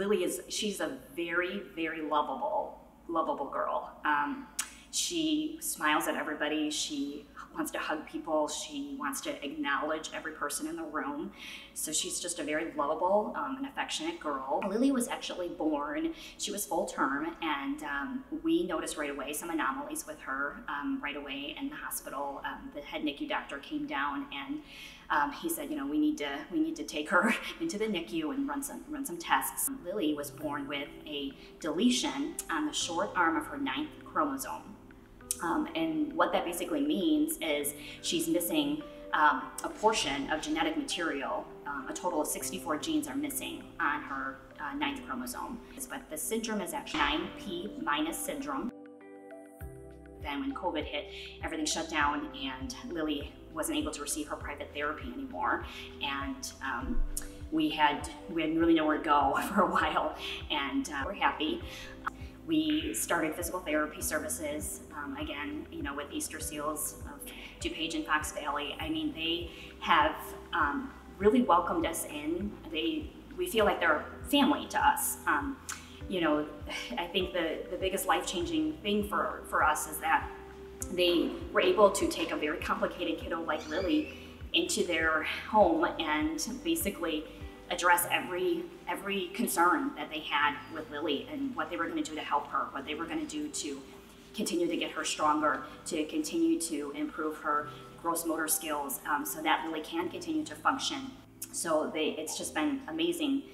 Lili is she's a very very lovable lovable girl. Um, she smiles at everybody. She wants to hug people. She wants to acknowledge every person in the room. So she's just a very lovable um, and affectionate girl. Lili was actually born, she was full term, and um, we noticed right away some anomalies with her um, right away in the hospital. Um, the head NICU doctor came down and um, he said, you know, we need to we need to take her into the NICU and run some run some tests. Lili was born with a deletion on the short arm of her ninth chromosome. Um, and what that basically means is she's missing um, a portion of genetic material. Um, a total of 64 genes are missing on her uh, ninth chromosome. But the syndrome is actually 9p minus syndrome. Then when COVID hit, everything shut down and Lili wasn't able to receive her private therapy anymore. And um, we had we had really nowhere to go for a while, and uh, we're happy. We started physical therapy services, um, again, you know, with Easter Seals of DuPage and Fox Valley. I mean, they have um, really welcomed us in. They, we feel like they're family to us. You know, I think the, the biggest life-changing thing for, for us is that they were able to take a very complicated kiddo like Lili into their home and basically address every every concern that they had with Lili and what they were going to do to help her, what they were going to do to continue to get her stronger, to continue to improve her gross motor skills, um, so that Lili can continue to function. So they, it's just been amazing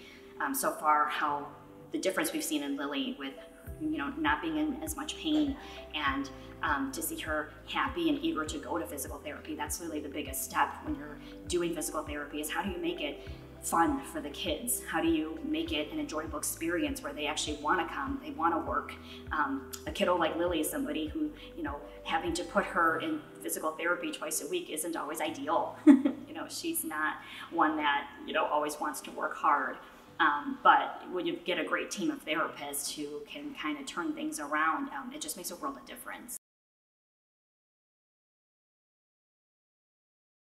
um, so far how the difference we've seen in Lili with you know not being in as much pain and um, to see her happy and eager to go to physical therapy. That's really the biggest step when you're doing physical therapy is how do you make it fun for the kids? How do you make it an enjoyable experience where they actually want to come, they want to work? Um, a kiddo like Lili is somebody who, you know, having to put her in physical therapy twice a week isn't always ideal. you know, she's not one that, you know, always wants to work hard. Um, but when you get a great team of therapists who can kind of turn things around, um, it just makes a world of difference.